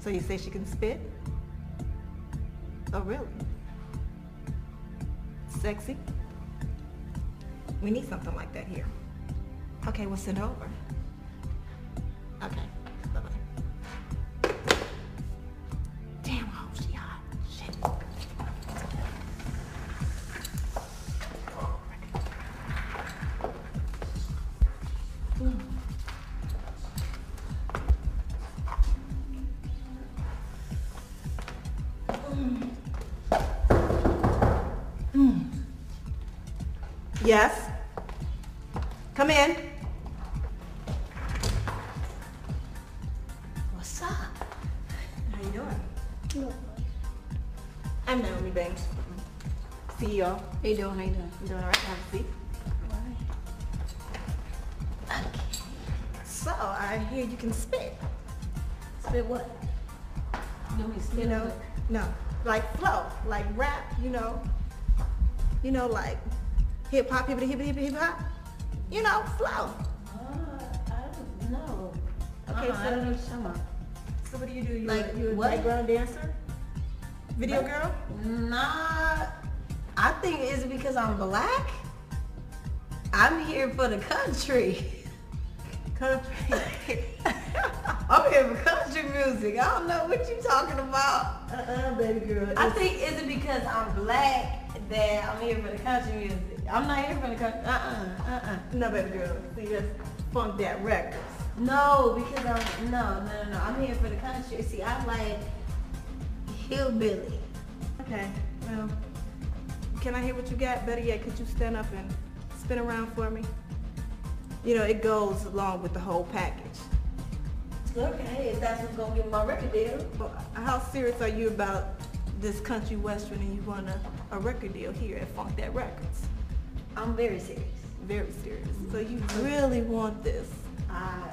So you say she can spit? Oh, really? Sexy? We need something like that here. Okay, we'll send over. Yes? Come in. What's up? How you doing? I'm Naomi Banks, CEO. How you doing? How you doing? You doing all right? Have a seat. So I hear you can spit. Spit what? You want me to spit You know, no, like flow, like rap. You know, you know, like hip hop, hippity hip hip hip hop. You know, flow. Uh, I don't know. Okay, Okay, uh so- I don't know what you're talking about. So what do you do? You Like you a background dancer? Video Like- girl? Nah, I think it's because I'm black. I'm here for the country. Country. I'm here for country music. I don't know what you're talking about. uh-uh, baby girl. I think is it because I'm black that I'm here for the country music. I'm not here for the country. Uh-uh, uh-uh. No, baby girl. See, that's Funk That Records. No, because I'm no, no, no, no. I'm here for the country. See, I like hillbilly. Okay, well, can I hear what you got? Better yet, could you stand up and spin around for me? You know, it goes along with the whole package. Okay, if that's what's gonna give my record deal. But how serious are you about this country western and you want a, a record deal here at Funk That Records? I'm very serious. Very serious. So you really want this? I